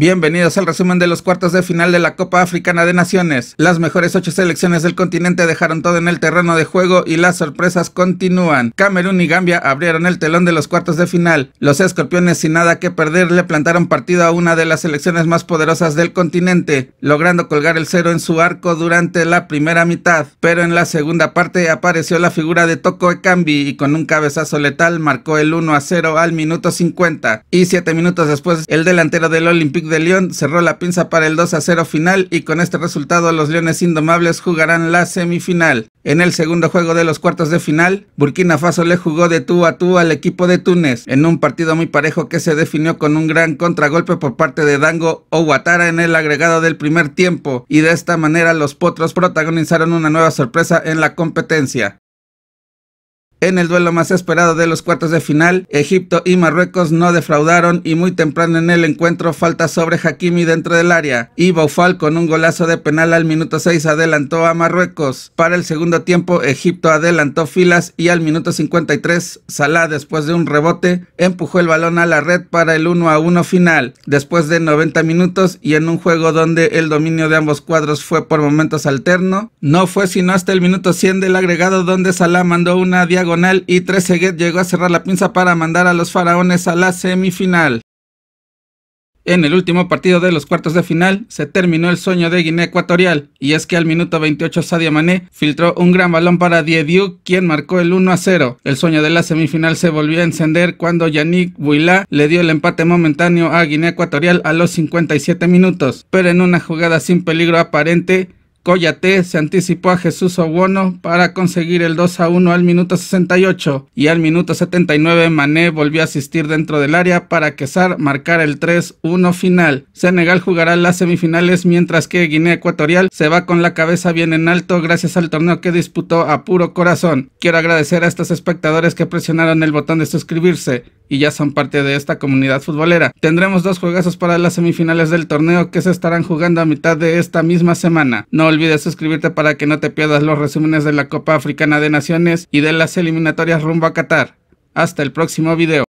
Bienvenidos al resumen de los cuartos de final de la Copa Africana de Naciones. Las mejores ocho selecciones del continente dejaron todo en el terreno de juego y las sorpresas continúan. Camerún y Gambia abrieron el telón de los cuartos de final. Los escorpiones sin nada que perder le plantaron partido a una de las selecciones más poderosas del continente, logrando colgar el cero en su arco durante la primera mitad. Pero en la segunda parte apareció la figura de Toko Ekambi y con un cabezazo letal marcó el 1 a 0 al minuto 50. Y siete minutos después el delantero del Olympique de León cerró la pinza para el 2 a 0 final y con este resultado los Leones Indomables jugarán la semifinal. En el segundo juego de los cuartos de final, Burkina Faso le jugó de tú a tú al equipo de Túnez, en un partido muy parejo que se definió con un gran contragolpe por parte de Dango Ouattara en el agregado del primer tiempo, y de esta manera los potros protagonizaron una nueva sorpresa en la competencia. En el duelo más esperado de los cuartos de final, Egipto y Marruecos no defraudaron y muy temprano en el encuentro falta sobre Hakimi dentro del área y Boufal con un golazo de penal al minuto 6 adelantó a Marruecos. Para el segundo tiempo, Egipto adelantó filas y al minuto 53, Salah después de un rebote empujó el balón a la red para el 1 a 1 final. Después de 90 minutos y en un juego donde el dominio de ambos cuadros fue por momentos alterno, no fue sino hasta el minuto 100 del agregado donde Salah mandó una diagonal y Trezeguet llegó a cerrar la pinza para mandar a los faraones a la semifinal. En el último partido de los cuartos de final se terminó el sueño de Guinea Ecuatorial y es que al minuto 28 Sadio Mané filtró un gran balón para Diediu quien marcó el 1 a 0. El sueño de la semifinal se volvió a encender cuando Yannick Buila le dio el empate momentáneo a Guinea Ecuatorial a los 57 minutos, pero en una jugada sin peligro aparente Coyate se anticipó a Jesús Owono para conseguir el 2 a 1 al minuto 68 y al minuto 79 Mané volvió a asistir dentro del área para que Sar marcara el 3-1 final. Senegal jugará las semifinales mientras que Guinea Ecuatorial se va con la cabeza bien en alto gracias al torneo que disputó a puro corazón. Quiero agradecer a estos espectadores que presionaron el botón de suscribirse y ya son parte de esta comunidad futbolera. Tendremos dos juegazos para las semifinales del torneo que se estarán jugando a mitad de esta misma semana. No olvides suscribirte para que no te pierdas los resúmenes de la Copa Africana de Naciones y de las eliminatorias rumbo a Qatar. Hasta el próximo video.